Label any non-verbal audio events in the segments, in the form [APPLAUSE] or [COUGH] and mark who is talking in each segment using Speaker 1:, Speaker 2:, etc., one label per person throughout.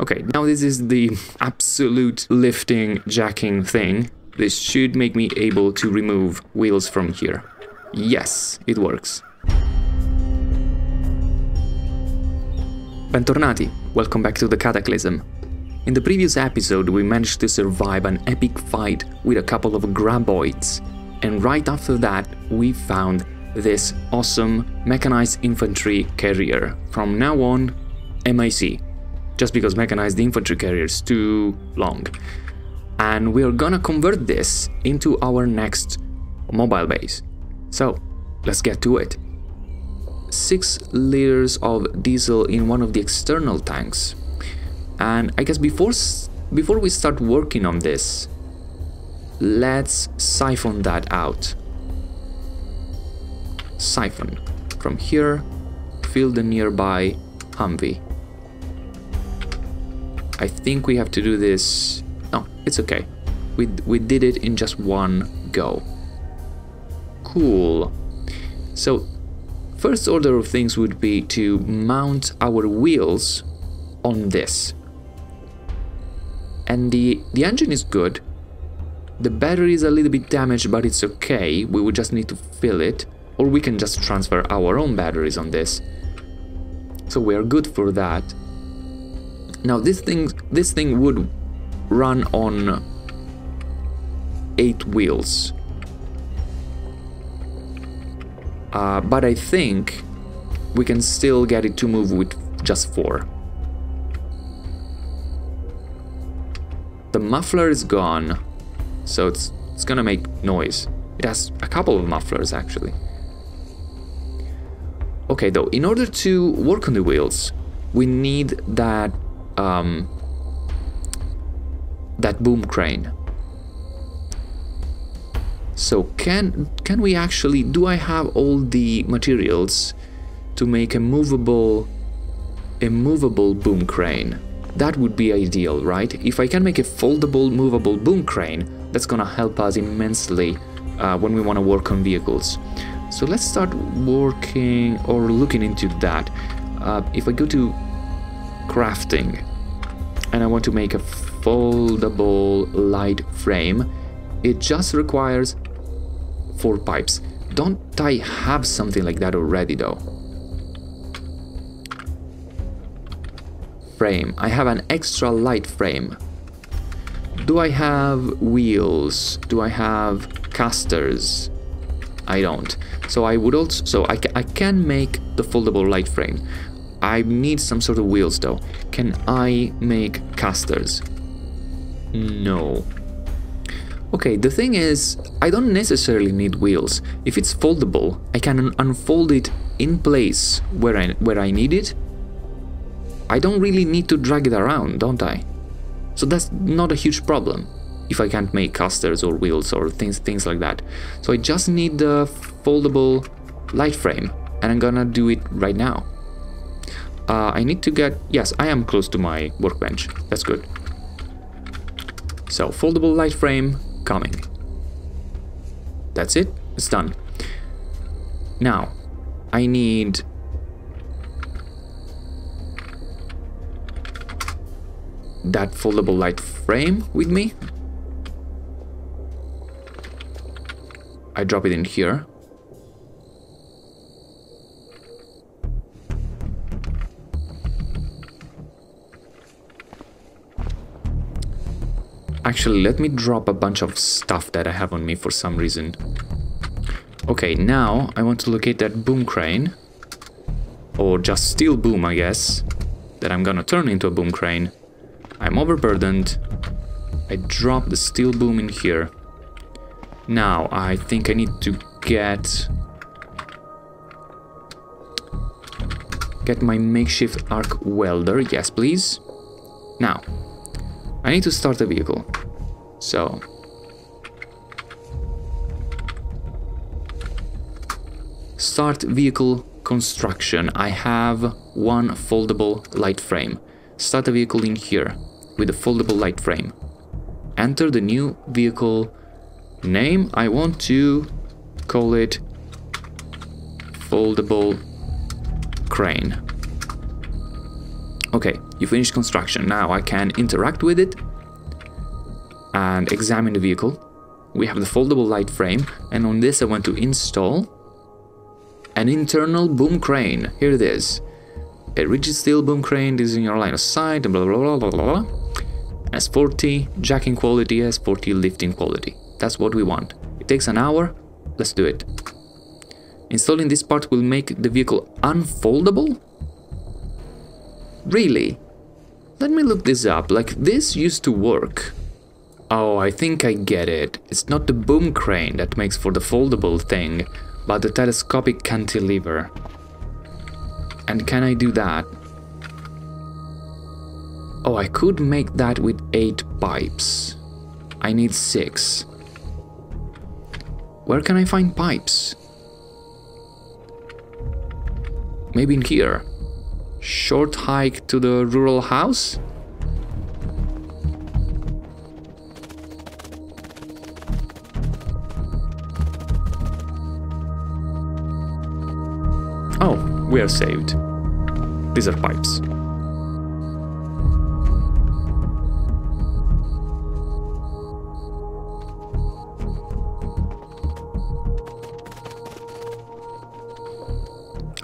Speaker 1: Okay, now this is the absolute lifting, jacking thing. This should make me able to remove wheels from here. Yes, it works. Bentornati, welcome back to the Cataclysm. In the previous episode, we managed to survive an epic fight with a couple of graboids, and right after that, we found this awesome mechanized infantry carrier. From now on, MIC, just because mechanized infantry carrier is too long. And we're gonna convert this into our next mobile base. So, let's get to it. 6 liters of diesel in one of the external tanks. And I guess before before we start working on this, let's siphon that out. Siphon. From here, fill the nearby Humvee. I think we have to do this... No, it's okay. We, we did it in just one go. Cool. So First order of things would be to mount our wheels on this. And the, the engine is good. The battery is a little bit damaged, but it's okay. We would just need to fill it. Or we can just transfer our own batteries on this. So we are good for that. Now this thing, this thing would run on eight wheels. Uh, but I think we can still get it to move with just four. The muffler is gone, so it's, it's gonna make noise. It has a couple of mufflers actually. Okay though, in order to work on the wheels, we need that um, that boom crane. So can can we actually do I have all the materials to make a movable a movable boom crane? That would be ideal, right? If I can make a foldable movable boom crane, that's gonna help us immensely uh, when we want to work on vehicles. So let's start working or looking into that. Uh, if I go to crafting and I want to make a foldable light frame, it just requires four pipes. Don't I have something like that already though? Frame. I have an extra light frame. Do I have wheels? Do I have casters? I don't. So I would also, so I, I can make the foldable light frame. I need some sort of wheels though. Can I make casters? No. Okay, the thing is, I don't necessarily need wheels. If it's foldable, I can unfold it in place where I, where I need it. I don't really need to drag it around, don't I? So that's not a huge problem if I can't make casters or wheels or things things like that. So I just need the foldable light frame and I'm gonna do it right now. Uh, I need to get... Yes, I am close to my workbench. That's good. So, foldable light frame, coming. That's it, it's done. Now, I need that foldable light frame with me. I drop it in here. Actually, let me drop a bunch of stuff that I have on me for some reason. Okay, now I want to locate that boom crane. Or just steel boom, I guess. That I'm gonna turn into a boom crane. I'm overburdened. I drop the steel boom in here. Now, I think I need to get... Get my makeshift arc welder. Yes, please. Now, I need to start the vehicle. So... Start vehicle construction. I have one foldable light frame. Start the vehicle in here with a foldable light frame. Enter the new vehicle name. I want to call it foldable crane. Okay, You finish construction. Now I can interact with it and examine the vehicle. We have the foldable light frame and on this I want to install an internal boom crane. Here it is. A rigid steel boom crane this is in your line of sight and blah blah blah blah blah. S40 jacking quality, S40 lifting quality. That's what we want. It takes an hour. Let's do it. Installing this part will make the vehicle unfoldable? Really? Let me look this up. Like, this used to work. Oh, I think I get it. It's not the boom crane that makes for the foldable thing, but the telescopic cantilever. And can I do that? Oh, I could make that with 8 pipes. I need 6. Where can I find pipes? Maybe in here. Short hike to the rural house? Oh, we are saved. These are pipes.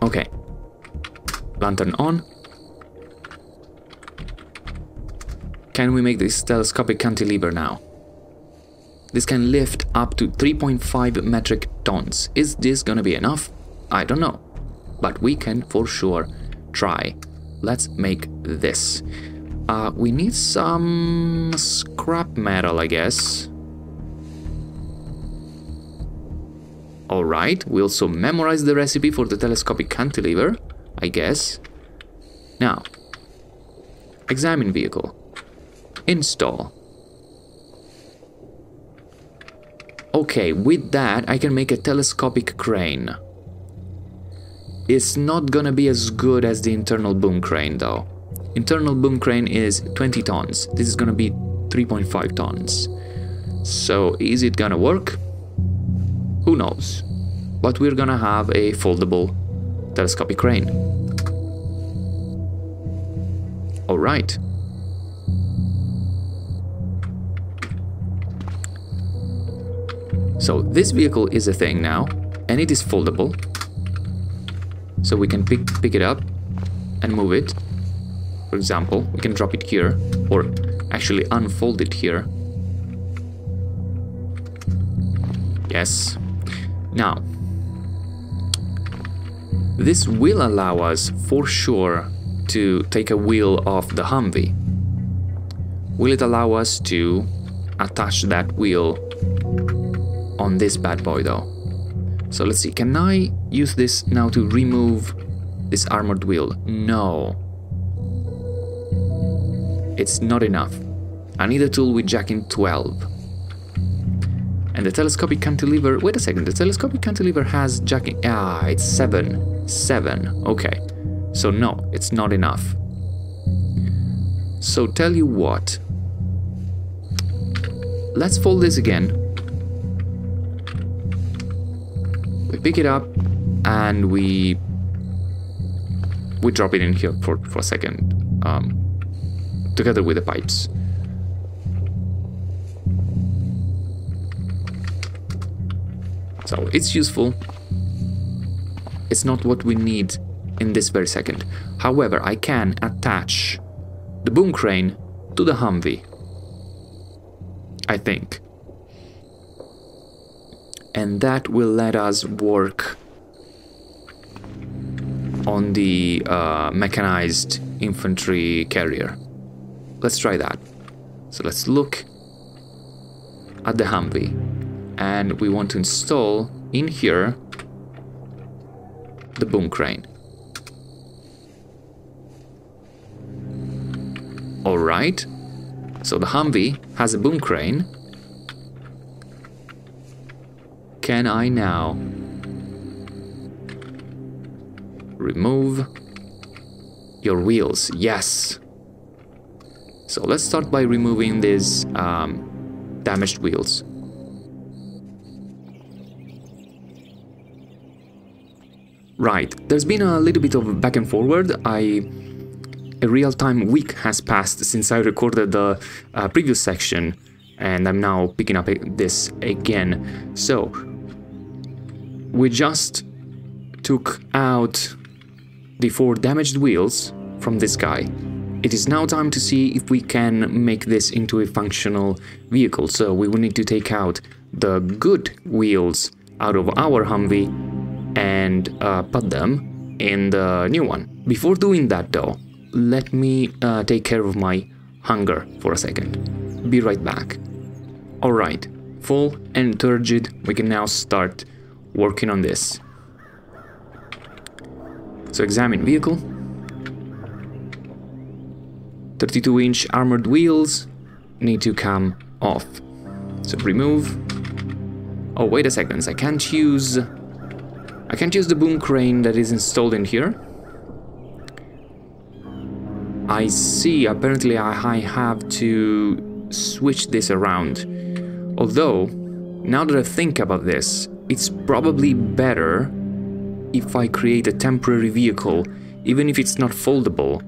Speaker 1: Okay. Lantern on. Can we make this telescopic cantilever now? This can lift up to 3.5 metric tons. Is this gonna be enough? I don't know. But we can for sure try. Let's make this. Uh, we need some scrap metal, I guess. Alright, we also memorize the recipe for the telescopic cantilever, I guess. Now, examine vehicle. Install. Okay, with that I can make a telescopic crane. It's not gonna be as good as the internal boom crane though. Internal boom crane is 20 tons. This is gonna be 3.5 tons. So is it gonna work? Who knows? But we're gonna have a foldable telescopic crane. Alright. So this vehicle is a thing now, and it is foldable. So we can pick, pick it up and move it. For example, we can drop it here, or actually unfold it here. Yes, now, this will allow us for sure to take a wheel off the Humvee. Will it allow us to attach that wheel on this bad boy though? So let's see, can I use this now to remove this armored wheel? No. It's not enough. I need a tool with jacking 12. And the telescopic cantilever, wait a second, the telescopic cantilever has jacking, ah, it's 7, 7, okay. So no, it's not enough. So tell you what, let's fold this again. We pick it up and we we drop it in here for, for a second, um, together with the pipes. So it's useful. It's not what we need in this very second. However, I can attach the boom crane to the Humvee. I think. And that will let us work on the uh, mechanized infantry carrier. Let's try that. So let's look at the Humvee and we want to install in here the boom crane. Alright, so the Humvee has a boom crane. Can I now remove your wheels? Yes. So let's start by removing these um, damaged wheels. Right, there's been a little bit of back and forward. I a real-time week has passed since I recorded the uh, previous section and I'm now picking up this again. So, we just took out the four damaged wheels from this guy. It is now time to see if we can make this into a functional vehicle. So we will need to take out the good wheels out of our Humvee and uh, put them in the new one. Before doing that though, let me uh, take care of my hunger for a second. Be right back. Alright, full and turgid, we can now start working on this. So examine vehicle. 32 inch armored wheels need to come off. So remove. Oh, wait a second, I can't use... I can't use the boom crane that is installed in here. I see, apparently I have to switch this around. Although, now that I think about this, it's probably better if I create a temporary vehicle, even if it's not foldable,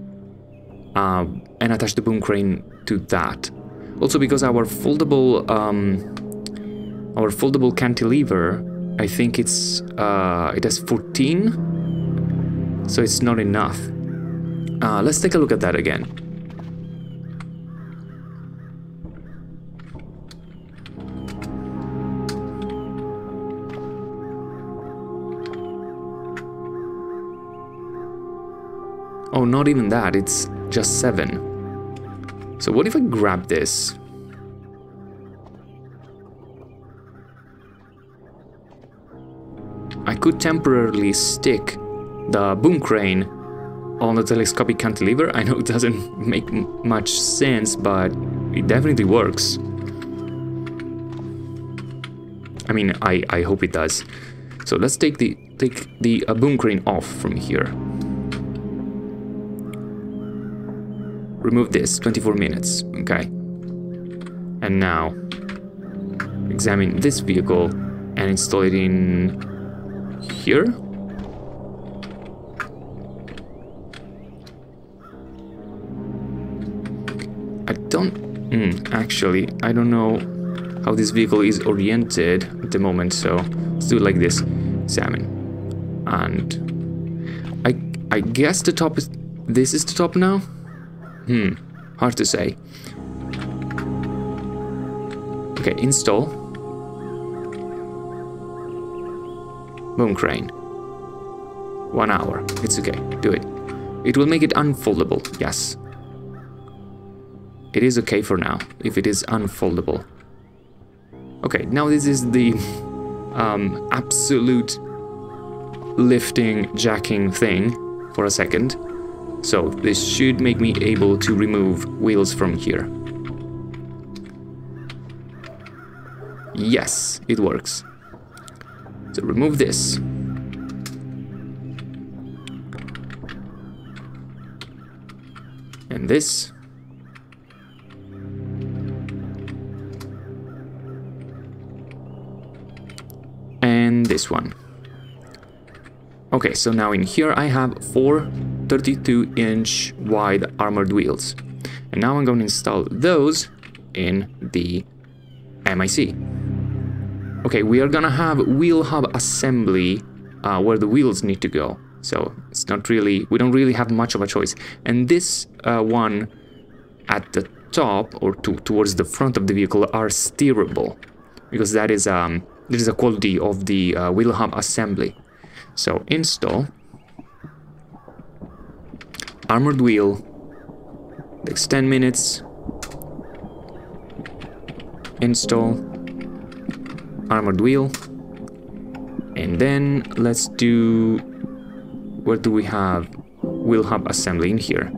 Speaker 1: uh, and attach the boom crane to that. Also because our foldable, um, our foldable cantilever, I think it's, uh, it has 14, so it's not enough. Uh, let's take a look at that again. Oh, not even that, it's just 7. So what if I grab this? Could temporarily stick the boom crane on the telescopic cantilever. I know it doesn't [LAUGHS] make much sense, but it definitely works. I mean, I, I hope it does. So let's take the take the uh, boom crane off from here. remove this 24 minutes okay and now examine this vehicle and install it in here I don't mm, actually I don't know how this vehicle is oriented at the moment so let's do it like this Salmon. and I I guess the top is this is the top now Hmm, hard to say. Okay, install. Boom crane. One hour. It's okay. Do it. It will make it unfoldable. Yes. It is okay for now, if it is unfoldable. Okay, now this is the [LAUGHS] um, absolute lifting, jacking thing for a second. So this should make me able to remove wheels from here. Yes, it works. So remove this. And this. And this one. Okay, so now in here I have four 32 inch wide armored wheels. And now I'm going to install those in the MIC. Okay, we are gonna have wheel hub assembly uh, where the wheels need to go. So it's not really, we don't really have much of a choice. And this uh, one at the top or to, towards the front of the vehicle are steerable because that is um that is a quality of the uh, wheel hub assembly. So install armored wheel takes 10 minutes install armored wheel. And then let's do What do we have? Wheel hub assembly in here.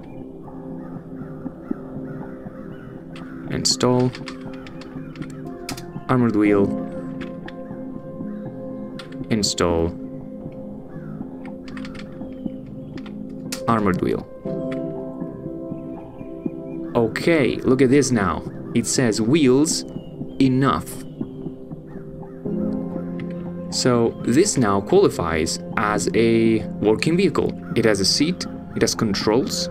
Speaker 1: Install. Armored wheel. Install. Armored wheel. Okay, look at this now. It says wheels enough. So this now qualifies as a working vehicle. It has a seat, it has controls,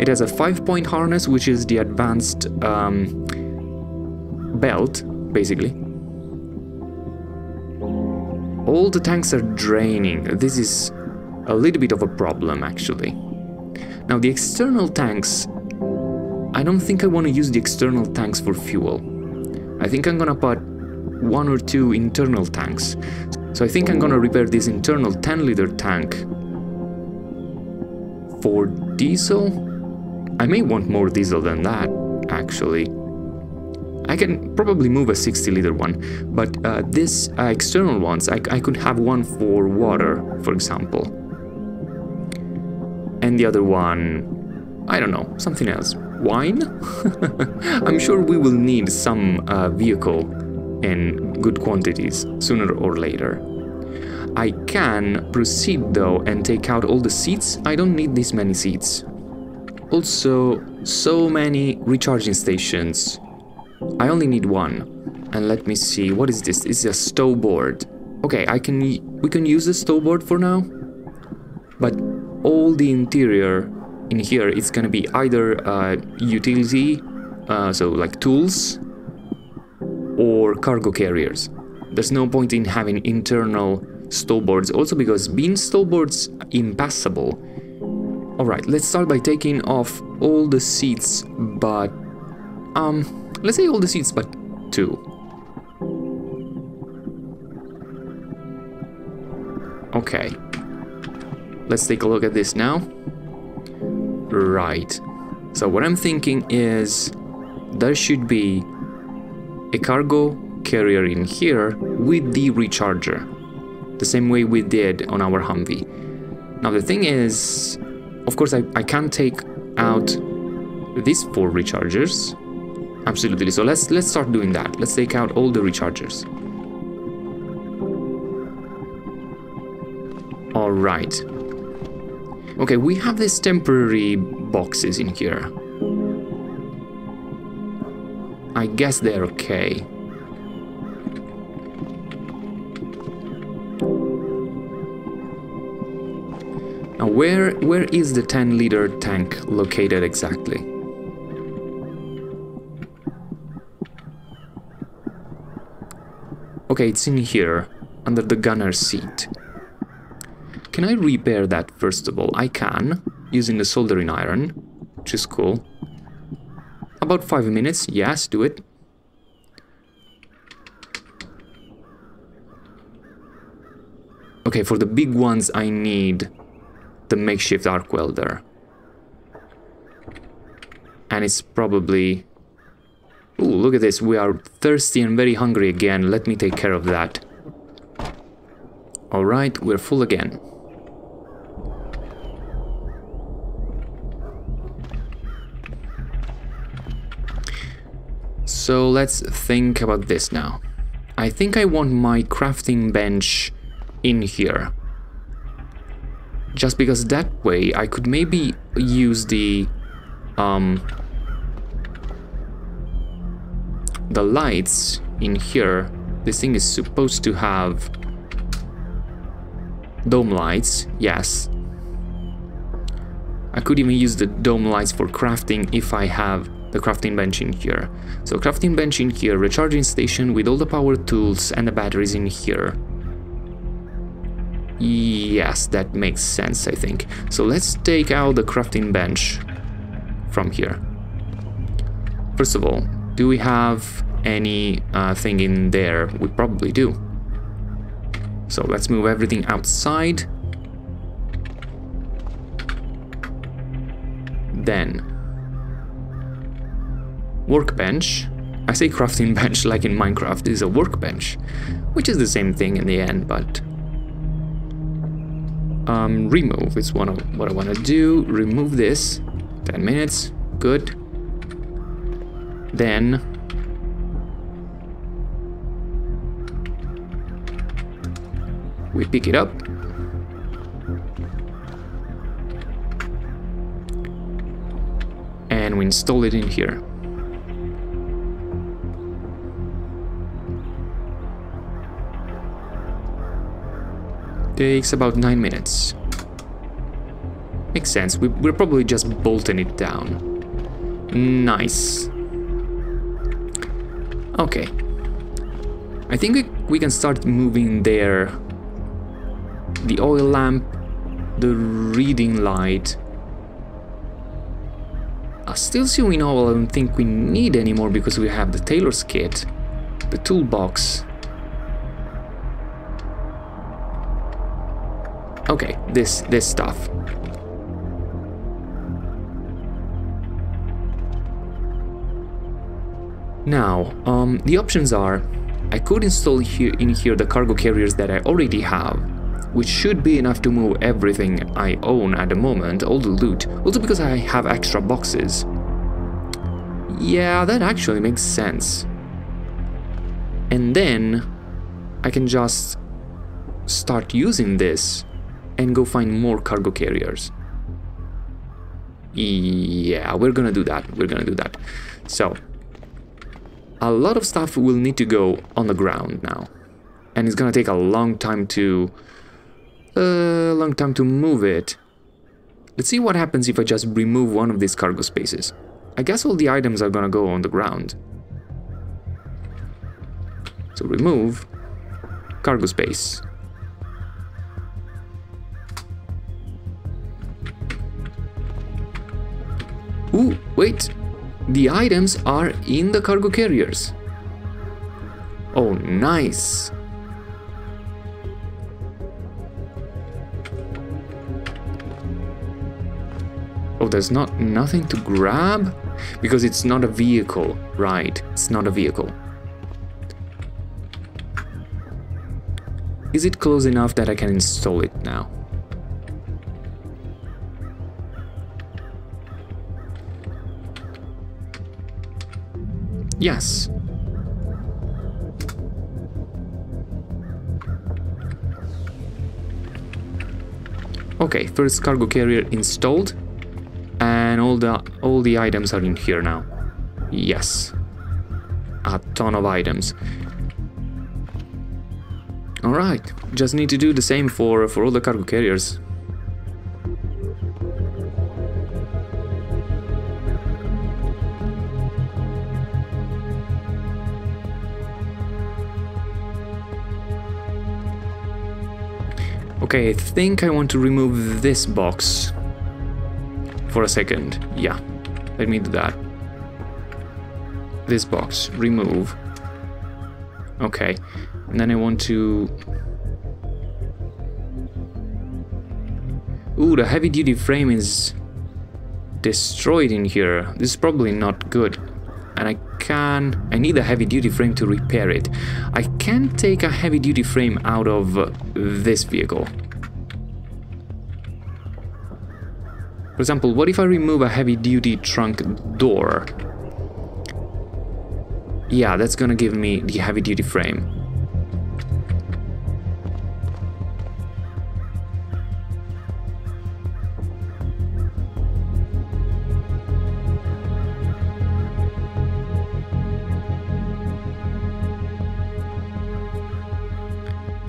Speaker 1: It has a 5-point harness, which is the advanced um, belt, basically. All the tanks are draining. This is a little bit of a problem, actually. Now, the external tanks... I don't think I want to use the external tanks for fuel. I think I'm gonna put one or two internal tanks. So I think I'm gonna repair this internal 10 liter tank for diesel. I may want more diesel than that, actually. I can probably move a 60 liter one, but uh, this uh, external ones, I, I could have one for water, for example. And the other one, I don't know, something else. Wine? [LAUGHS] I'm sure we will need some uh, vehicle in good quantities sooner or later. I can proceed though and take out all the seats. I don't need this many seats. Also, so many recharging stations. I only need one. And let me see, what is this? It's a stow board. Okay, I can we can use the stow board for now. But all the interior in here is gonna be either uh, utility, uh, so like tools, or cargo carriers. There's no point in having internal stow boards, also because being stow boards impassable. Alright, let's start by taking off all the seats, but... Um, let's say all the seats but two. Okay. Let's take a look at this now. Right. So what I'm thinking is there should be a cargo carrier in here with the recharger. The same way we did on our Humvee. Now the thing is, of course I, I can't take out these four rechargers. Absolutely, so let's let's start doing that. Let's take out all the rechargers. Alright. Okay, we have these temporary boxes in here. I guess they're okay. Now where where is the 10 liter tank located exactly? Okay, it's in here, under the gunner's seat. Can I repair that first of all? I can, using the soldering iron, which is cool. About 5 minutes, yes, do it. Okay, for the big ones I need the makeshift arc welder. And it's probably... Ooh, look at this, we are thirsty and very hungry again, let me take care of that. Alright, we're full again. So let's think about this now. I think I want my crafting bench in here. Just because that way I could maybe use the um the lights in here. This thing is supposed to have dome lights, yes. I could even use the dome lights for crafting if I have the crafting bench in here. So crafting bench in here, recharging station with all the power tools and the batteries in here. Yes, that makes sense, I think. So let's take out the crafting bench from here. First of all, do we have any uh, thing in there? We probably do. So let's move everything outside. Then workbench. I say crafting [LAUGHS] bench like in Minecraft is a workbench, which is the same thing in the end, but... Um, remove is one of what I want to do. Remove this. 10 minutes. Good. Then... We pick it up. And we install it in here. Takes about 9 minutes. Makes sense. We, we're probably just bolting it down. Nice. Okay. I think we, we can start moving there. The oil lamp, the reading light. I still see we know I don't think we need anymore because we have the tailor's kit. The toolbox. Okay, this this stuff. Now, um, the options are, I could install here in here the cargo carriers that I already have, which should be enough to move everything I own at the moment, all the loot, also because I have extra boxes. Yeah, that actually makes sense. And then I can just start using this and go find more cargo carriers. Yeah, we're gonna do that. We're gonna do that. So, a lot of stuff will need to go on the ground now. And it's gonna take a long time to... A uh, long time to move it. Let's see what happens if I just remove one of these cargo spaces. I guess all the items are gonna go on the ground. So remove cargo space. Ooh, wait. The items are in the cargo carriers. Oh, nice. Oh, there's not nothing to grab? Because it's not a vehicle, right? It's not a vehicle. Is it close enough that I can install it now? Yes. Okay, first cargo carrier installed and all the all the items are in here now. Yes. A ton of items. Alright, just need to do the same for, for all the cargo carriers. Okay, I think I want to remove this box for a second. Yeah, let me do that. This box, remove. Okay, and then I want to... Ooh, the heavy duty frame is destroyed in here. This is probably not good. And I can... I need a heavy duty frame to repair it. I can take a heavy duty frame out of this vehicle. For example, what if I remove a heavy-duty trunk door? Yeah, that's gonna give me the heavy-duty frame.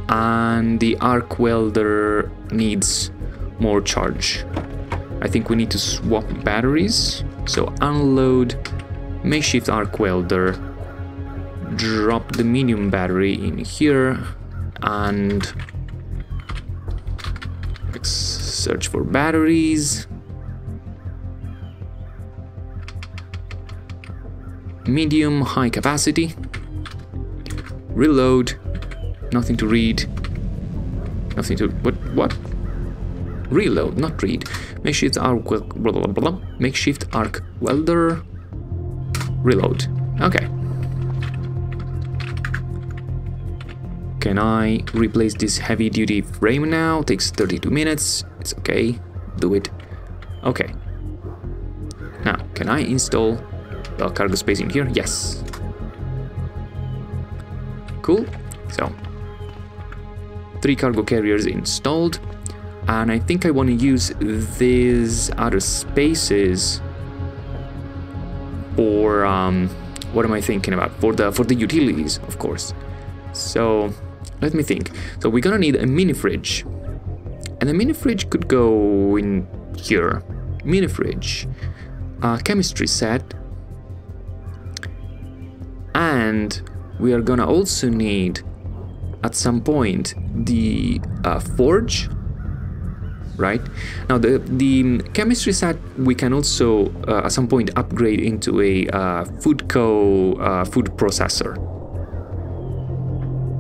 Speaker 1: And the arc welder needs more charge. I think we need to swap batteries. So unload makeshift arc welder, drop the medium battery in here, and search for batteries. Medium high capacity. Reload. Nothing to read. Nothing to what what? Reload, not read. Makeshift arc blah, blah, blah, makeshift arc welder. Reload. Okay. Can I replace this heavy duty frame now? Takes 32 minutes. It's okay. Do it. Okay. Now, can I install the cargo space in here? Yes. Cool. So, three cargo carriers installed and I think I want to use these other spaces for um, what am I thinking about for the for the utilities of course so let me think so we're gonna need a mini fridge and the mini fridge could go in here. Mini fridge. Uh, chemistry set. And we are gonna also need at some point the uh, forge right? Now the the chemistry set we can also uh, at some point upgrade into a uh, food co uh, food processor.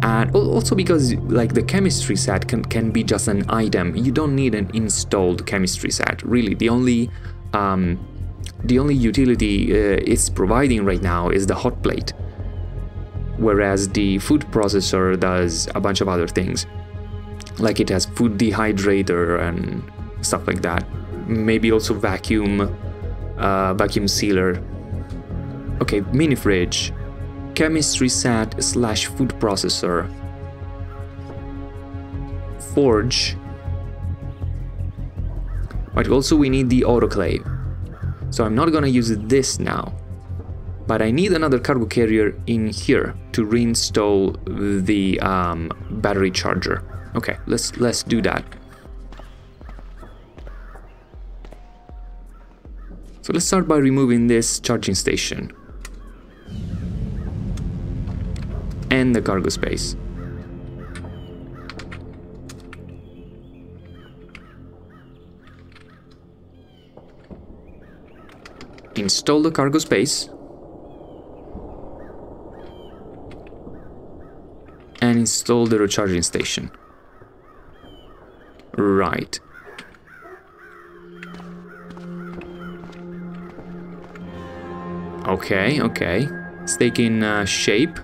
Speaker 1: And also because like the chemistry set can, can be just an item. You don't need an installed chemistry set really. The only um, the only utility uh, it's providing right now is the hot plate whereas the food processor does a bunch of other things like it has food dehydrator and stuff like that. Maybe also vacuum uh, vacuum sealer. Okay mini fridge. Chemistry set slash food processor. Forge. But also we need the autoclave. So I'm not gonna use this now. But I need another cargo carrier in here to reinstall the um, battery charger okay let's let's do that so let's start by removing this charging station and the cargo space. Install the cargo space. And install the recharging station. Right. Okay, okay. It's taking uh, shape.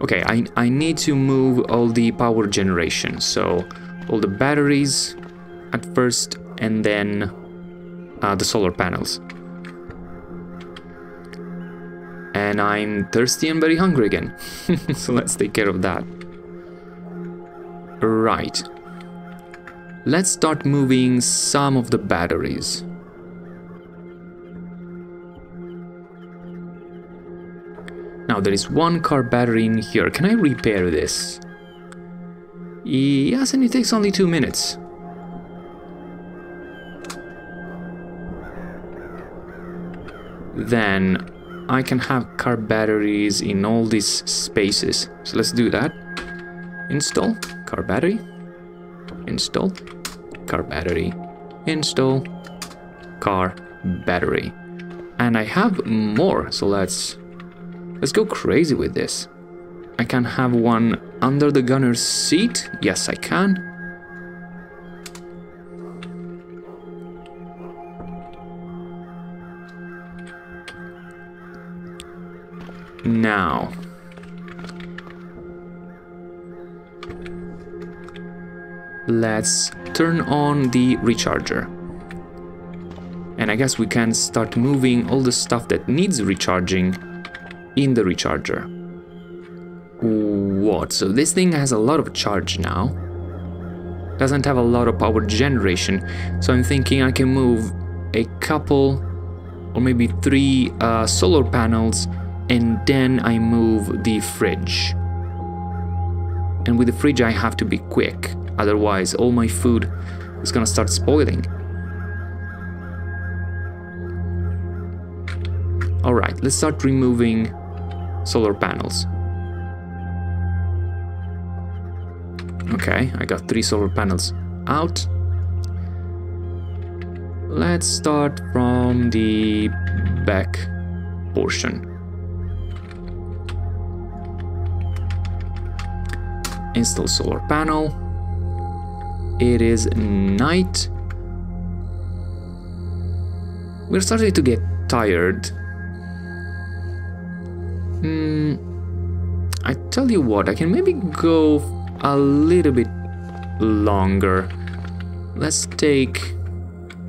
Speaker 1: Okay, I, I need to move all the power generation, so all the batteries at first and then uh, the solar panels. And I'm thirsty and very hungry again, [LAUGHS] so let's take care of that. Right. Let's start moving some of the batteries. Now there is one car battery in here. Can I repair this? Yes, and it takes only two minutes. Then I can have car batteries in all these spaces. So let's do that. Install car battery. Install car battery. Install car battery. And I have more, so let's Let's go crazy with this. I can have one under the gunner's seat. Yes, I can. Now. Let's turn on the recharger. And I guess we can start moving all the stuff that needs recharging in the recharger. What? So this thing has a lot of charge now. Doesn't have a lot of power generation. So I'm thinking I can move a couple or maybe three uh, solar panels and then I move the fridge. And with the fridge I have to be quick, otherwise all my food is gonna start spoiling. Alright, let's start removing solar panels. Okay, I got three solar panels out. Let's start from the back portion. Install solar panel. It is night. We're starting to get tired Hmm. I tell you what, I can maybe go a little bit longer. Let's take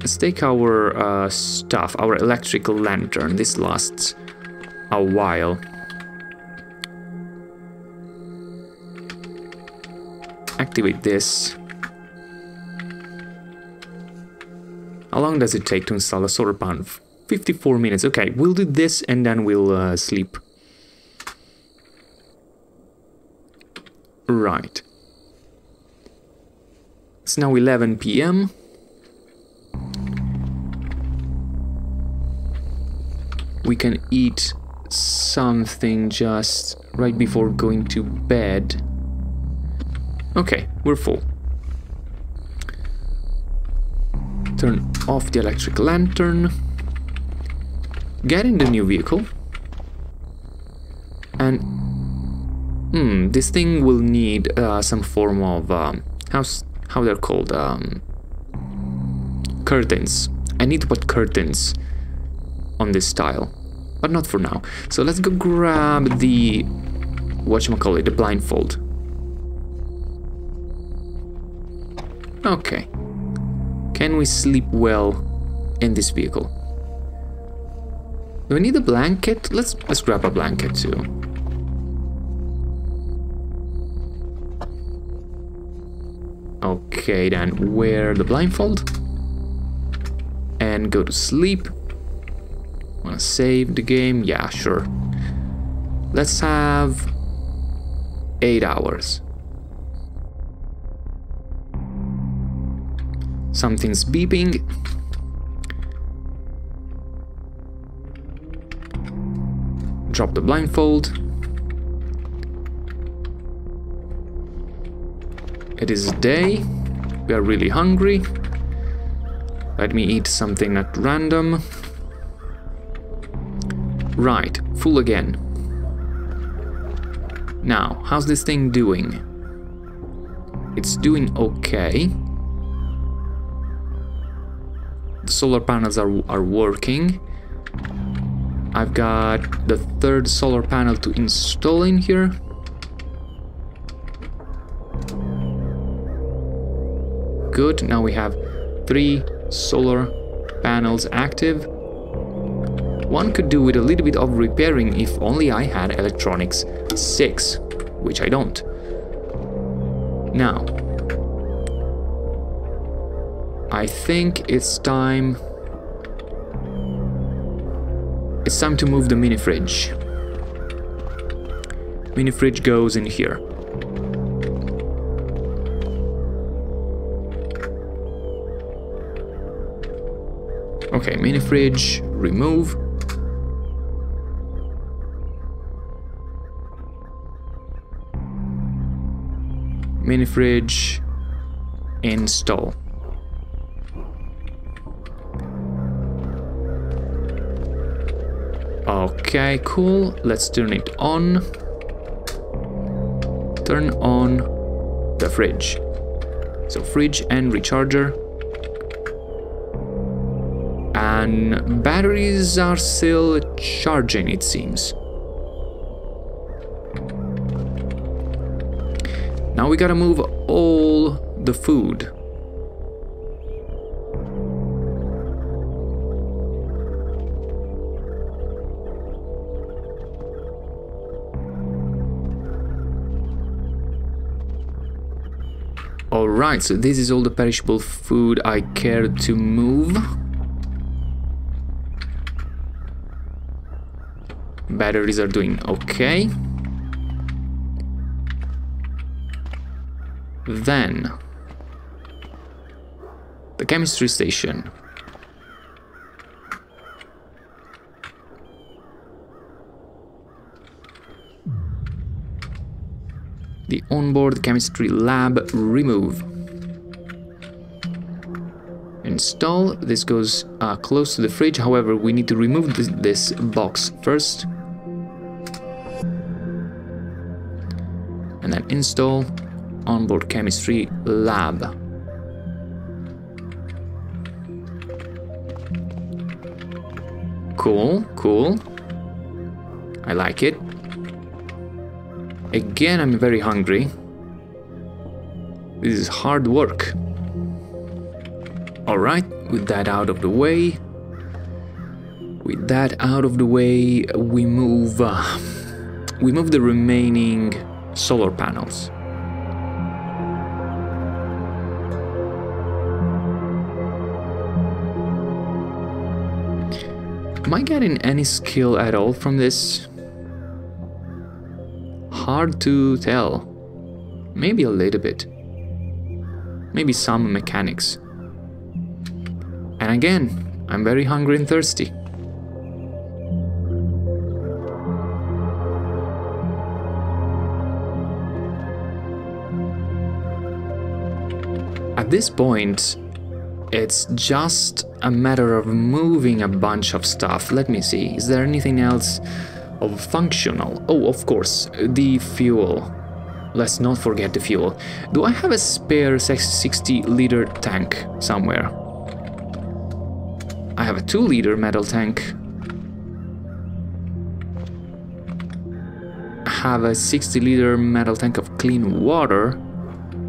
Speaker 1: let's take our uh, stuff, our electrical lantern. This lasts a while. Activate this. long does it take to install a solar panel? 54 minutes. Okay, we'll do this and then we'll uh, sleep. Right. It's now 11 p.m. We can eat something just right before going to bed. Okay, we're full. Turn off the electric lantern. Get in the new vehicle. And... Hmm, this thing will need uh, some form of... Um, how's, how they're called? Um, curtains. I need to put curtains on this tile. But not for now. So let's go grab the... Whatchamacallit, the blindfold. Okay. Can we sleep well in this vehicle? Do we need a blanket? Let's let's grab a blanket too. Okay, then wear the blindfold and go to sleep. Wanna save the game? Yeah, sure. Let's have eight hours. Something's beeping. Drop the blindfold. It is day. We are really hungry. Let me eat something at random. Right, full again. Now, how's this thing doing? It's doing okay. The solar panels are, are working. I've got the third solar panel to install in here. Good, now we have three solar panels active. One could do with a little bit of repairing if only I had electronics 6, which I don't. Now, I think it's time... It's time to move the mini fridge. Mini fridge goes in here. Okay, mini fridge, remove. Mini fridge, install. Okay, cool. Let's turn it on. Turn on the fridge. So fridge and recharger. And batteries are still charging, it seems. Now we gotta move all the food. Alright, so this is all the perishable food I care to move. Batteries are doing okay. Then, the chemistry station. The onboard chemistry lab remove. Install. This goes uh, close to the fridge, however, we need to remove this, this box first. And then install onboard chemistry lab. Cool, cool. I like it. Again, I'm very hungry. This is hard work. Alright, with that out of the way, with that out of the way, we move, uh, we move the remaining solar panels. Am I getting any skill at all from this? Hard to tell. Maybe a little bit. Maybe some mechanics. Again, I'm very hungry and thirsty. At this point, it's just a matter of moving a bunch of stuff. Let me see, is there anything else of functional? Oh, of course, the fuel. Let's not forget the fuel. Do I have a spare 60 liter tank somewhere? I have a 2 liter metal tank. I have a 60 liter metal tank of clean water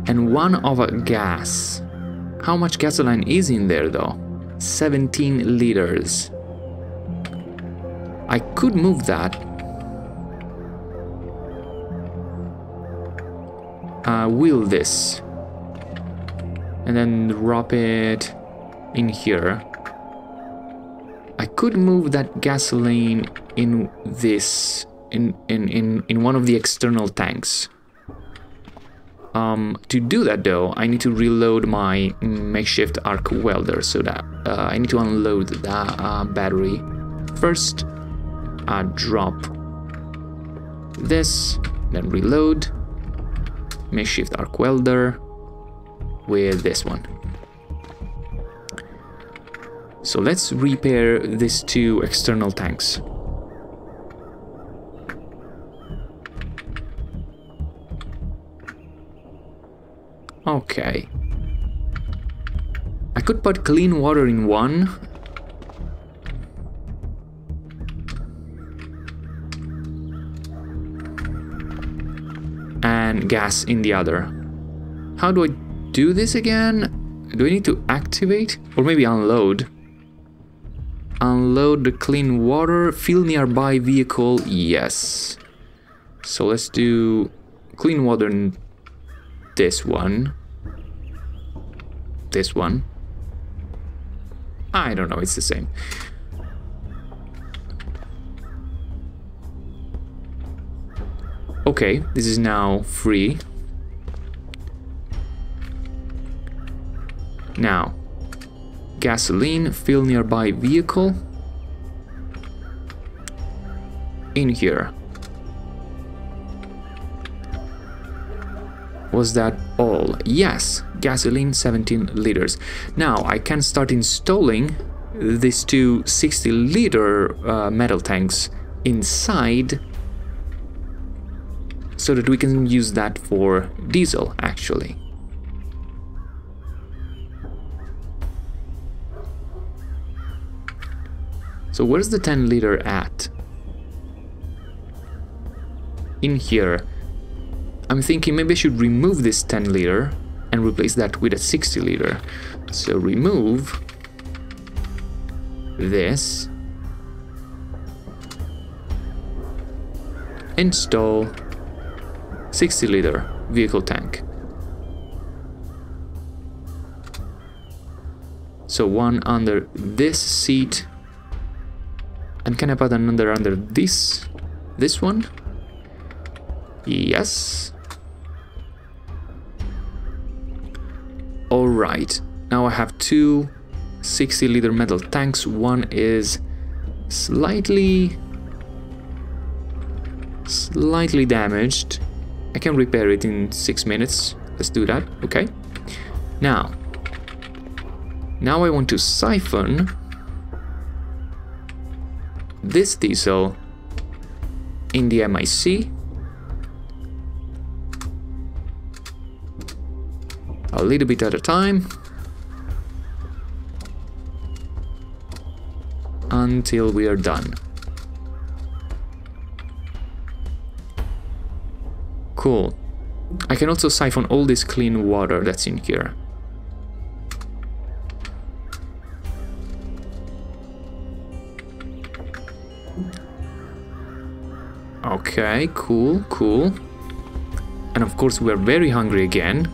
Speaker 1: and one of a gas. How much gasoline is in there though? 17 liters. I could move that uh, wheel this and then drop it in here. I could move that gasoline in this in in in, in one of the external tanks. Um, to do that though, I need to reload my makeshift arc welder so that uh, I need to unload the uh, battery. First, drop this, then reload makeshift arc welder with this one. So let's repair these two external tanks. Okay. I could put clean water in one and gas in the other. How do I do this again? Do I need to activate? Or maybe unload? Unload the clean water, fill nearby vehicle, yes. So let's do clean water in this one. This one. I don't know, it's the same. Okay, this is now free. Now, gasoline, fill nearby vehicle. In here. Was that all? Yes, gasoline 17 liters. Now I can start installing these two 60 liter uh, metal tanks inside so that we can use that for diesel actually. So where's the 10 liter at? In here. I'm thinking maybe I should remove this 10 liter and replace that with a 60 liter. So remove this. Install 60 liter vehicle tank. So one under this seat and can I put another under this this one? Yes. Alright, now I have two 60 liter metal tanks. One is slightly slightly damaged I can repair it in six minutes. Let's do that. Okay. Now, now I want to siphon this diesel in the MIC. A little bit at a time. Until we are done. Cool. I can also siphon all this clean water that's in here. Okay, cool, cool. And of course we're very hungry again.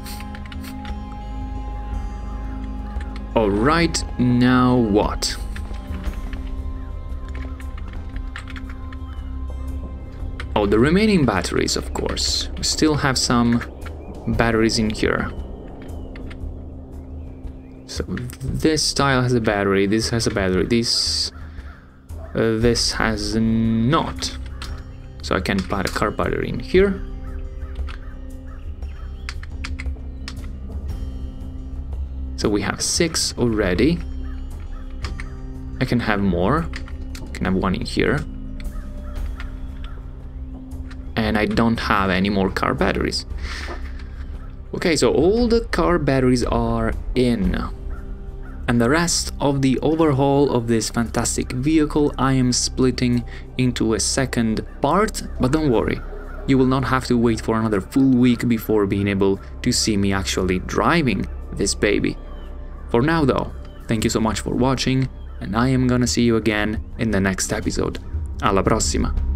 Speaker 1: Alright, now what? Oh, the remaining batteries, of course. We still have some batteries in here. So this tile has a battery, this has a battery, this uh, this has not. So I can put a car battery in here. So we have six already. I can have more. I can have one in here. And I don't have any more car batteries. Okay, so all the car batteries are in. And the rest of the overhaul of this fantastic vehicle I am splitting into a second part, but don't worry, you will not have to wait for another full week before being able to see me actually driving this baby. For now though, thank you so much for watching, and I am gonna see you again in the next episode. Alla prossima!